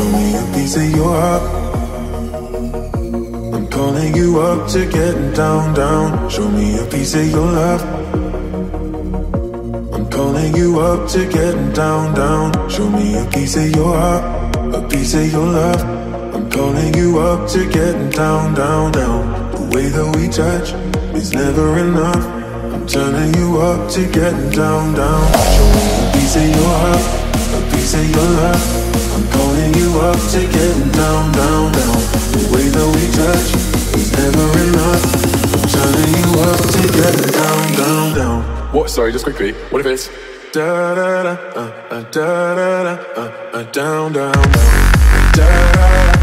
Show me a piece of your heart. I'm calling you up to getting down, down. Show me a piece of your love. I'm calling you up to getting down, down. Show me a piece of your heart, a piece of your love. I'm calling you up to getting down, down, down. The way that we touch is never enough. I'm turning you up to getting down, down. Show me a piece of your heart, piece your love. I'm calling you up to getting down, down, down. The way that we touch is never enough. I'm turning you up to getting down, down, down. What? Sorry, just quickly. What if it's Da da da, uh, uh, da da da, uh, uh, down, down, down. Da da da,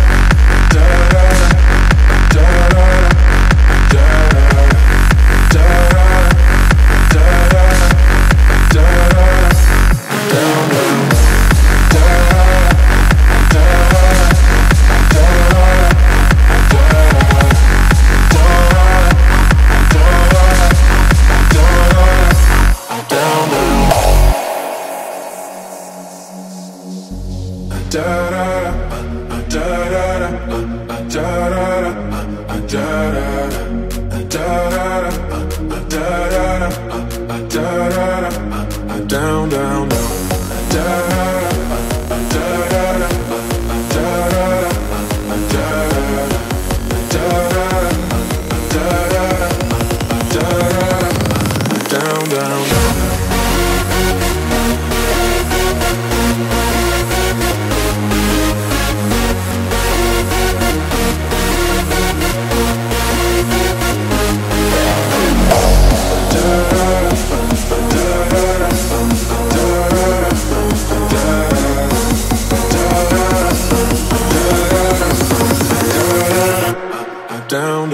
Down, down. sound